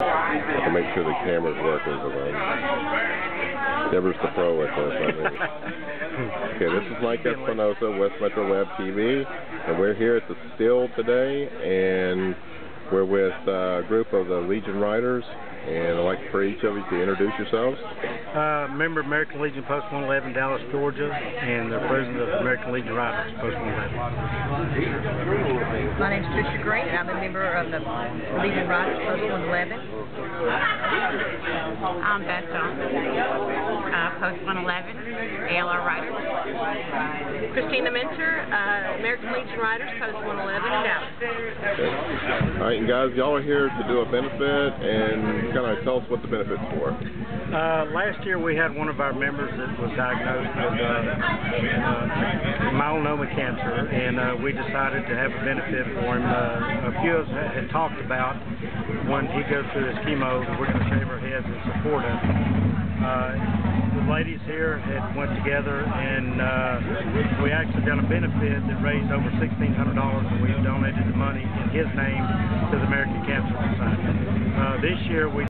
to make sure the camera's working. Deborah's the pro at this. I mean. okay, this is Mike Espinosa, West Metro Web TV, and we're here at the Still today, and we're with uh, a group of the Legion Riders, and I'd like for each of you to introduce yourselves. Uh, member of American Legion Post 111, Dallas, Georgia, and the president of American Legion Riders Post 111. My name's Tricia Green. And I'm a member of the Legion Riders Post 111. I'm Beth Johnson, Post 111, ALR Riders. Christina Minter, uh, American Legion Riders, Post 111 in Dallas. Okay. All right, and guys, y'all are here to do a benefit, and kind of tell us what the benefit's for. Uh, last year we had one of our members that was diagnosed with uh, uh, melanoma cancer, and uh, we decided to have a benefit for him. Uh, a few of us had talked about when he goes through his chemo, we're going to shave our heads and support him. Uh, the ladies here had went together and uh, we actually done a benefit that raised over $1,600 and we donated the money in his name to the American Cancer Society. Uh, this year we